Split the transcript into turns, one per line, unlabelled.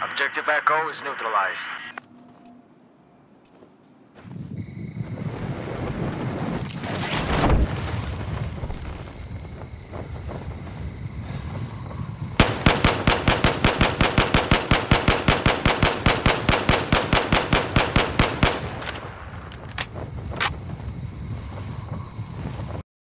Objective Echo is neutralized.